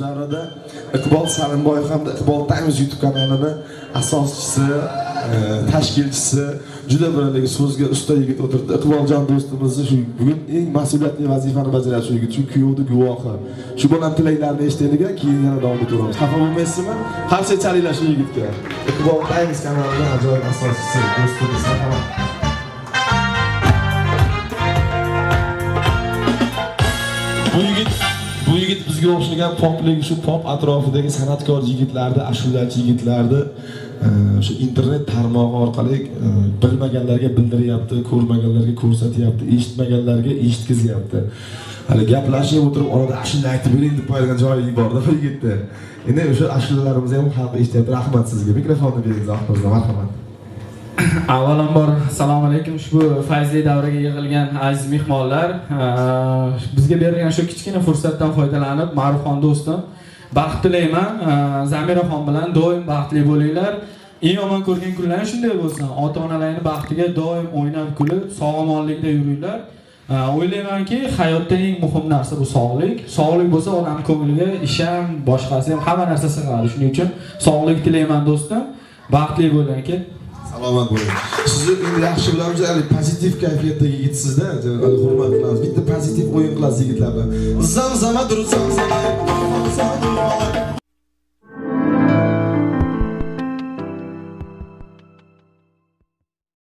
davrida iqbol salimboyev hamda iqbol times youtube kanalini asoschisi e, tashkilchisi juda bir so'zga usta yigit o'tiribdi iqboljon do'stimizni shu bugun eng mas'uliyatli vazifani bajaryapti shu yigit. Shu kuyovni guvohi. Shu bilan tilaklarini eshitaylik keyin yana davom etaveramiz xafa bo'lmaysizmi? Har şey chalinglar shu yigitga. Iqbol times kanalini ajoyib asoschisi do'stimiz marhamat bu yigit bu o'xshagan poplik shu pop atrofidagi san'atkor yigitlarni ashulachi yigitlarni o'sha internet tarmog'i orqali e, bilmaganlarga bildiryapti ko'rmaganlarga ko'rsatyapti eshitmaganlarga eshitkazyapti hali gaplashib o'tirib orada ashula aytib bering deb qo'yadigan joyi borda bu yigitni. Endi o'sha ashulalarimizni ham xalq eshityapti. Rahmat sizga. Mikrofonni bering zohid mirzo marhamat. Avvalambor assalomu alaykum. Ushbu fayzli davraga yig'ilgan aziz mehmonlar uh, bizga berilgan shu kichkina fursatdan foydalanib ma'rufxon do'stim baxt tilayman. Uh, Zamiraxon bilan doim baxtli bo'linglar. Eng yomon ko'rgan kunlaring shunday bo'lsin. Ota onalarni baxtiga doim o'ynab kulib sog' omonlikda yuringlar uh, o'ylaymanki hayotda eng muhim narsa bu sog'lik. Sog'lik bo'lsa odamni ko'ngliga ish ham boshqasi ham hamma narsa sig'adi. Shuning uchun sog'lik tilayman do'stim. Baxtli bo'ling aka. salomat bo'ling. Sizni endi yaxshi bilamiz haligi pozitiv kayfiyatdagi yigitsizda. Hurmat qilamiz. Bitta pozitiv o'yin qilasiz yigitlar bilan zam zama zam zama